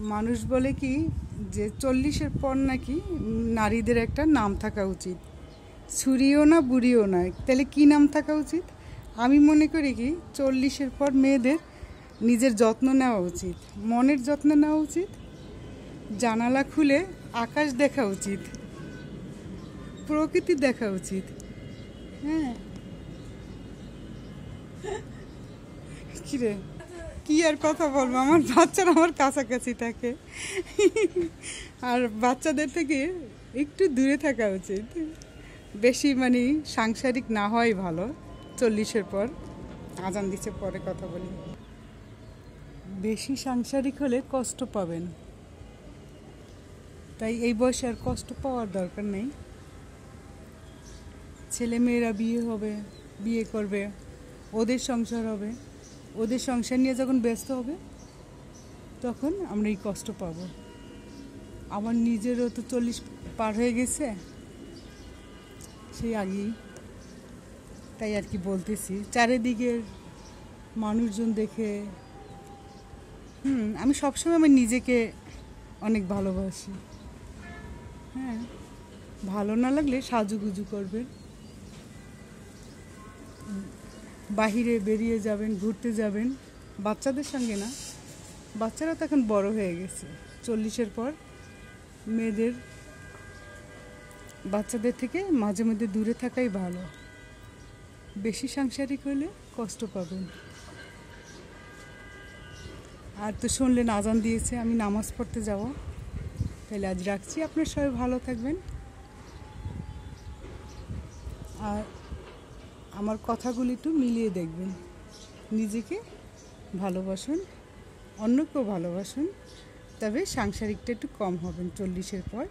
মানুষ বলে কি যে চল্লিশের পর নাকি নারীদের একটা নাম থাকা উচিত। ছুরিও না, বুড়িও না তাহলে কি নাম থাকা উচিত? আমি মনে করি কি, চল্লিশের পর মেয়েদের নিজের যত্ন নেওয়া উচিত। মনের যত্ন নেওয়া উচিত। জানালা খুলে আকাশ দেখা উচিত। প্রকৃতি দেখা উচিত। হ্যাঁ। কিরে কি আর কথা বলব? আমার বাচ্চারা আমার কাছাকাছি থাকে। আর বাচ্চাদের থেকে একটু দূরে থাকা উচিত। বেশি মানে সাংসারিক না হয় ভালো। চল্লিশের পর আজান দিচ্ছে পরে কথা বলি। বেশি সাংসারিক হলে কষ্ট পাবেন। তাই এই বয়সে আর কষ্ট পাওয়ার দরকার নেই। ছেলে মেয়েরা বিয়ে হবে, বিয়ে করবে, ওদের সংসার হবে। ওদের সংসার নিয়ে যখন ব্যস্ত হবে, তখন আমরা এই কষ্ট পাব। আমার নিজেরও তো চল্লিশ পার হয়ে গেছে, সেই আগেই। তাই আর কি বলতেছি, চারিদিকের মানুষজন দেখে, হুম, আমি সবসময় আমার নিজেকে অনেক ভালোবাসি। হ্যাঁ ভালো না লাগলে সাজুগুজু করবেন বাহিরে বেরিয়ে যাবেন, ঘুরতে যাবেন। বাচ্চাদের সঙ্গে না, বাচ্চারা তো এখন বড় হয়ে গেছে। চল্লিশের পর মেয়েদের, বাচ্চাদের থেকে মাঝে মধ্যে দূরে থাকাই ভালো। বেশি সাংসারিক হলে কষ্ট পাবেন। আর তো শুনলেন, আজান দিয়েছে, আমি নামাজ পড়তে যাব। তাহলে আজ রাখছি। আপনার সবাই ভালো থাকবেন। আর আমার কথাগুলি একটু মিলিয়ে দেখবেন। নিজেকে ভালোবাসুন, অন্যকেও ভালোবাসুন, তবে সাংসারিকটা একটু কম হবেন, চল্লিশের পর।